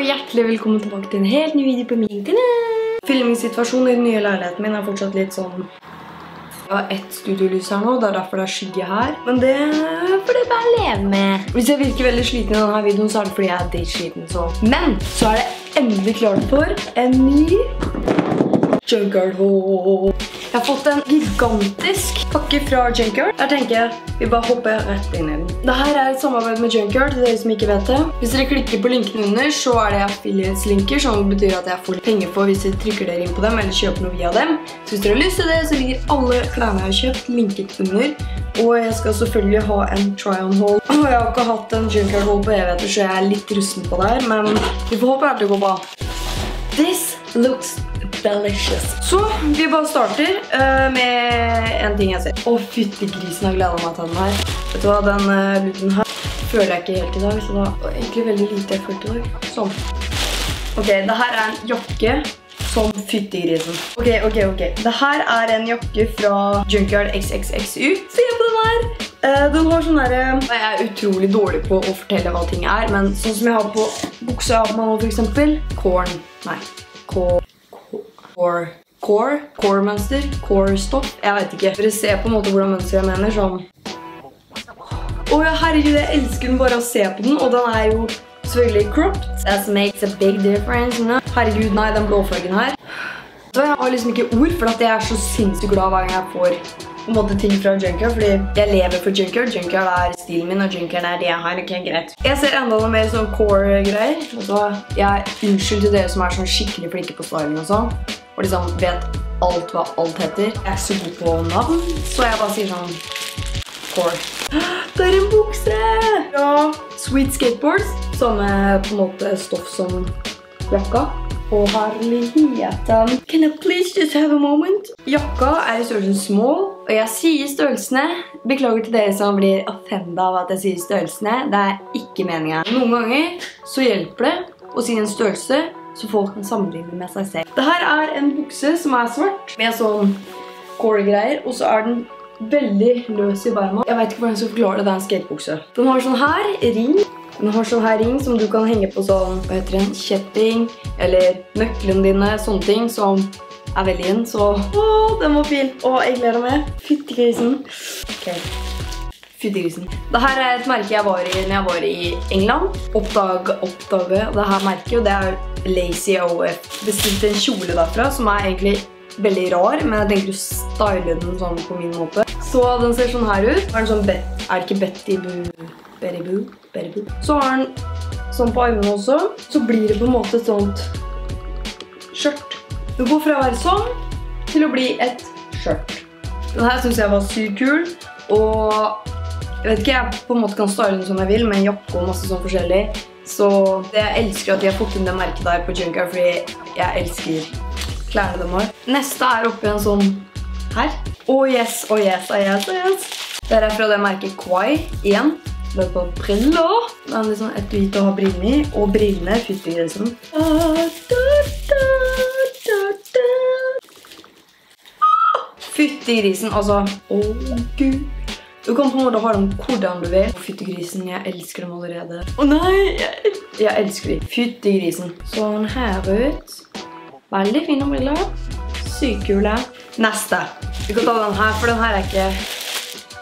og hjertelig velkommen tilbake til en helt ny video på min kanal. Filmingssituasjonen i den nye leiligheten min er fortsatt litt sånn... Jeg har ett studiolys her nå, det er derfor det er skygge her. Men det får det bare leve med. Hvis jeg virker veldig sliten i denne videoen, så er det fordi jeg er dritsliten. Så. Men så er det endelig klart for en ny Junkyard haul. Jeg har fått en gigantisk pakke fra Junkyard. Der tenker jeg vi bare hopper rett inn i den. Dette er et samarbeid med Junkyard, til dere som ikke vet det. Hvis dere klikker på linken under, så er det affiliates-linker, som betyr at jeg får penger for hvis dere trykker dere inn på dem, eller kjøper noe via dem. Så hvis dere har lyst til det, så ligger alle klærne jeg har kjøpt linket under. Og jeg skal selvfølgelig ha en try-on haul. Og jeg har ikke hatt en Junkyard haul på evigheter, så jeg er litt rusten på det her, men vi får håpe at det går bra. This looks delicious. Så vi bare starter uh, med en ting jeg ser. Å, fytti grisen, jeg gleder meg til den her. Vet du hva, den uh, luten her føler jeg ikke helt i dag, så det var egentlig veldig lite jeg følte i dag. Sånn. Ok, det her er en jakke som fyttegrisen. Ok, ok, ok. Det her er en jakke fra Junkyard XXXU. Se på den her! Uh, den har sånn der... Jeg er utrolig dårlig på å fortelle hva ting er, men sånn som jeg har på buksa jeg har på meg nå, for eksempel. Korn. Nei. Korn. Core. Core? Core-mønster? Core-stoff? Jeg vet ikke. Dere ser på en måte hvordan mønster jeg mener, sånn. Åja, herregud, jeg elsker den bare å se på den, og den er jo selvfølgelig cropped. That makes a big difference, you? Herregud, nei, den blåfargen her. Så jeg har liksom ikke ord, for at jeg er så sinnssykt glad hver gang jeg får på en måte ting fra Junkyard, fordi jeg lever for Junkyard. Junkyard er stilen min, og Junkyard er det jeg har. Ok, greit. Jeg ser enda noe mer sånn core-greier. Altså, jeg unnskyld til dere som er sånn skikkelig flinke på styling og sånn og liksom vet alt hva alt heter. Jeg er så god på navn, så jeg bare sier sånn core. Det er en bukse! Ja, Sweet Skateboards. Samme på en måte stoff som jakka. Og herligheten. Can I please just have a moment? Jakka er i størrelsen small, og jeg sier størrelsene. Beklager til dere som blir offenda av at jeg sier størrelsene. Det er ikke meningen. Noen ganger så hjelper det å si en størrelse så folk kan sammenligne med seg selv. Dette er en bukse som er svart, med sånn core-greier, og så er den veldig løs i beina. Jeg vet ikke hvordan jeg skal forklare det, det er en skatebukse. Den har sånn her ring, den har sånn her ring som du kan henge på sånn, hva heter det, kjetting, eller nøklene dine, sånne ting som er veldig inn, så åh, den var fin. Åh, jeg gleder meg. Fyttegrisen. Ok. Fyttegrisen. Dette er et merke jeg var i når jeg var i England. Oppdag, oppdage det her merket, og det er Lazy OF. Bestilte en kjole derfra, som er egentlig veldig rar, men jeg tenker å style den sånn på min måte. Så den ser sånn her ut. Er, sånn er, det ikke Betty Boo? Betty Boo? Betty Boo? Så har den sånn på armene også. Så blir det på en måte et sånt skjørt. Det går fra å være sånn til å bli et skjørt. Denne synes jeg var sykt kul, og jeg vet ikke, jeg på en måte kan style den som jeg vil, med en jakke og masse sånn forskjellig. Så jeg elsker at de har fått inn det merket der på Junker, fordi jeg elsker klærne de har. Neste er oppi en sånn her. Oh yes, oh yes, oh yes, oh yes. Dette er fra det merket Kwai igjen. Det er på briller. Det er liksom et hvit å ha briller i, og brillene fytter i sånn. Fytti grisen, altså. Å, Gud. Du kan på en måte ha dem hvordan du vil. Fyttegrisen, jeg elsker dem allerede. Å nei, jeg, jeg elsker dem. Fyttegrisen. Sånn her ut. Veldig fine briller. Sykule. Neste. Vi kan ta den her, for den her er ikke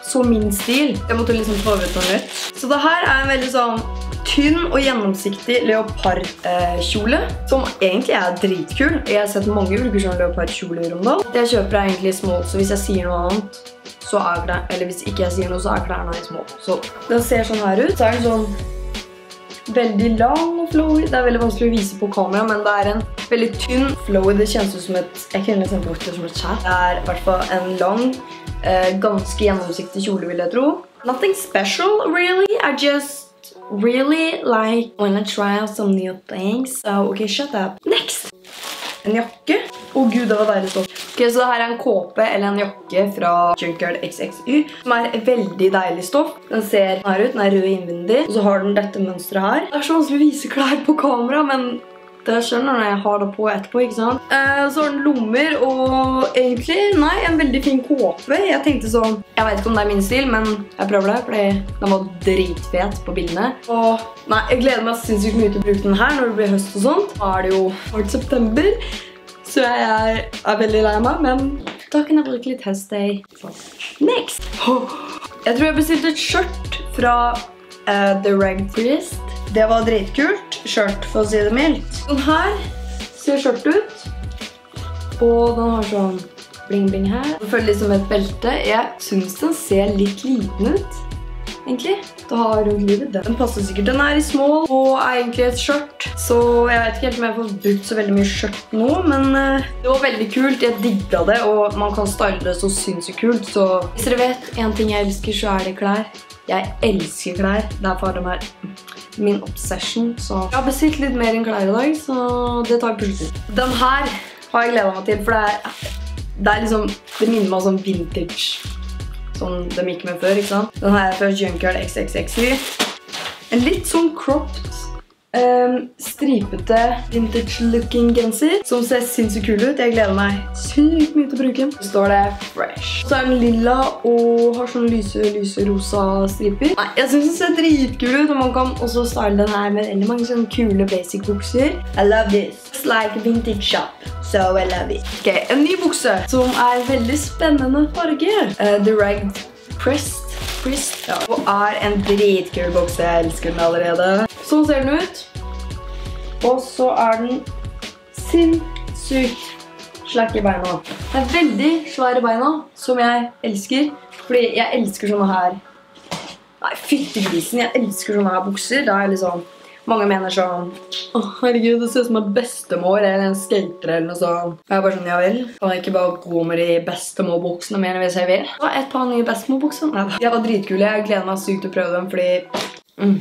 så min stil. Jeg måtte liksom prøve ut noe nytt. Så det her er en veldig sånn tynn og gjennomsiktig leopardkjole, som egentlig er dritkul. Jeg har sett mange ulike sånne leopardkjoler om dagen. Det jeg kjøper er egentlig små, så hvis jeg sier noe annet, så er klærne, eller hvis ikke jeg sier noe, så er klærne i små. Så den ser sånn her ut. Så er den sånn veldig lang og flowy. Det er veldig vanskelig å vise på kamera, men det er en veldig tynn flowy. Det kjennes ut som et, jeg kunne sendt bort det som et chat. Det er i hvert fall en lang, eh, ganske gjennomsiktig kjole, vil jeg tro. Nothing special, really. I just really like when I try out some new things. So, okay, shut up. En jakke. Å gud, det var deilig stoff. Ok, så dette er en kåpe eller en jakke fra Junkyard XXY, som er veldig deilig stoff. Den ser her ut, den er rød innvendig, og så har den dette mønstret her. Det er så vanskelig å vise klær på kamera, men det skjønner når jeg har det på etterpå, ikke sant? Eh, så har den lommer, og egentlig, nei, en veldig fin kåpe. Jeg tenkte sånn, jeg vet ikke om det er min stil, men jeg prøver det, fordi den var dritfet på bildene. Og nei, jeg gleder meg sinnssykt mye til å bruke den her når det blir høst og sånt. Da er det jo hvert september, så jeg er, veldig lei meg, men da kan jeg bruke litt høstday. Next! Jeg tror jeg bestilte et skjørt fra uh, The Rag Priest. Det var dritkult skjørt, for å si det mildt. Den her ser skjørt ut. Og den har sånn bling-bling her. Den føler liksom et belte. Jeg synes den ser litt liten ut, egentlig. Det har rundt livet. Den passer sikkert. Den er i small og er egentlig et skjørt. Så jeg vet ikke helt om jeg får brukt så veldig mye skjørt nå, men uh, det var veldig kult. Jeg digget det, og man kan style det så sinnssykt kult. Så hvis dere vet en ting jeg elsker, så er det klær. Jeg elsker klær. Derfor har det meg min obsession. Så jeg har bestilt litt mer enn klær i dag, så det tar plutselig. Den her har jeg gledet meg til, for det er, det er liksom, det minner meg om sånn vintage. Som de gikk med før, ikke sant? Den her er fra Junkyard XXXY. En litt sånn cropped Um, stripete vintage-looking genser som ser sinnssykt kul ut. Jeg gleder meg sykt mye til å bruke den. Så står det fresh. Så er den lilla og har sånn lyse, lyse rosa striper. Nei, jeg synes den ser dritkul ut, og man kan også style den her med veldig mange sånne kule basic bukser. I love this. It's like a vintage shop, so I love it. Ok, en ny bukse som er veldig spennende farge. Uh, the Ragged Pressed. Pressed. Ja. Og er en dritkul bukse. Jeg elsker den allerede. Sånn ser den ut. Og så er den sinnssykt slakk i beina. Det er veldig svære beina, som jeg elsker. Fordi jeg elsker sånne her Nei, fyttegrisen. Jeg elsker sånne her bukser. Da er liksom mange mener sånn Å, herregud, det ser ut som en bestemor eller en skater eller noe sånt. Og jeg er bare sånn, ja vel. Kan jeg ikke bare gå med de bestemorbuksene mer hvis jeg vil? Det var et par nye bestemor-bukser. Nei da. De var dritkule. Jeg gleder meg sykt til å prøve dem, fordi mm.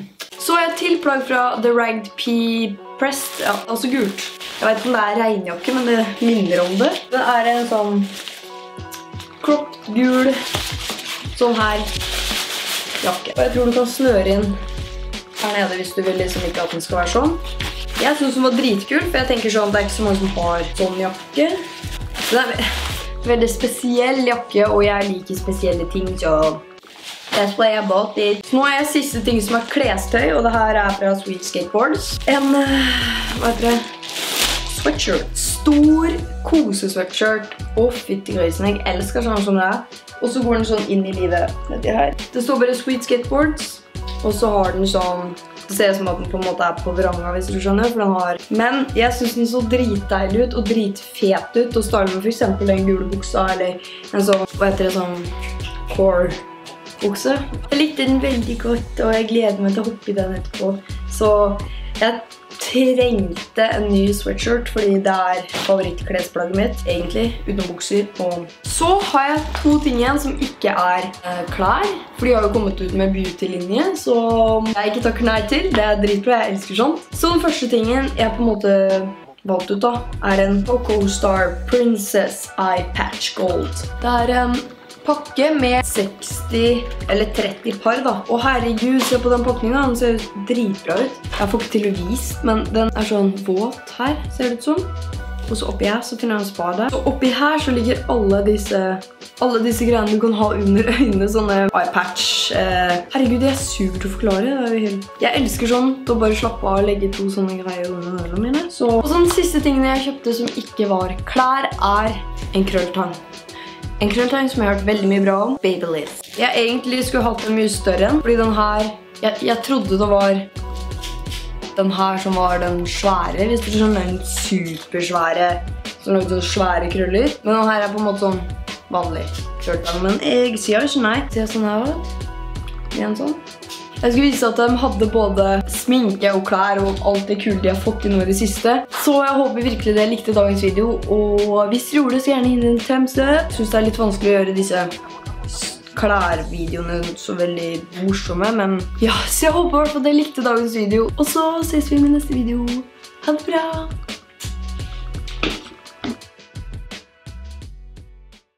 Så et til fra The Ragged P Pressed. Ja, altså gult. Jeg vet ikke om det er regnjakke, men det minner om det. Det er en sånn cropped, gul, sånn her jakke. Og jeg tror du kan snøre inn her nede hvis du vil liksom ikke at den skal være sånn. Jeg synes den var dritkul, for jeg tenker sånn, det er ikke så mange som har sånn jakke. Det er en veldig spesiell jakke, og jeg liker spesielle ting, så that's why I bought it. Nå er jeg siste ting som er klestøy, og det her er fra Sweet Skateboards. En, uh, hva heter det? Sweatshirt. Stor kose-sweatshirt. Å, fytti grøysen, jeg elsker sånn som det er. Og så går den sånn inn i livet nedi her. Det står bare Sweet Skateboards. Og så har den sånn Det ser ut som at den på en måte er på vranga, hvis du skjønner. For den har Men jeg synes den så dritdeilig ut og dritfet ut. Og starte med for eksempel den gule buksa eller en sånn Hva heter det sånn core bukse. Jeg likte den veldig godt, og jeg gleder meg til å hoppe i den etterpå. Så jeg trengte en ny sweatshirt, fordi det er favorittklesplagget mitt, egentlig, uten bukser. Og så har jeg to ting igjen som ikke er uh, klær, for de har jo kommet ut med beauty-linje, så jeg ikke takker nei til. Det er dritbra, jeg elsker sånt. Så den første tingen jeg på en måte valgt ut da, er en Coco Star Princess Eye Patch Gold. Det er en pakke med 60 eller 30 par da. Og herregud, se på den pakningen, den ser dritbra ut. Jeg får ikke til å vise, men den er sånn våt her, ser det ut som. Og så oppi her så finner jeg en spade. Og oppi her så ligger alle disse, greiene du kan ha under øynene, sånne eye patch. Eh, herregud, jeg er surt til å forklare. Helt... Jeg elsker sånn å bare slappe av og legge to sånne greier under ørene mine. Så... Og sånn siste tingene jeg kjøpte som ikke var klær, er en krølltang. En krølltang som jeg har hørt veldig mye bra om, Babyliss. Jeg egentlig skulle hatt den mye større enn, fordi den her, jeg, jeg, trodde det var den her som var den svære, hvis du skjønner, den supersvære, som lagde sånne svære krøller. Men den her er på en måte sånn vanlig krølltang, men jeg sier jo ikke nei. Ser sånn her ut. Igjen sånn. Jeg skulle vise at de hadde både sminke og klær og alt det kule de har fått i noe i det siste. Så jeg håper virkelig dere likte dagens video, og hvis dere gjorde det, så gjerne inn en thumbs up. Synes det er litt vanskelig å gjøre disse klærvideoene så veldig morsomme, men ja, så jeg håper i hvert fall dere likte dagens video. Og så ses vi med neste video. Ha det bra!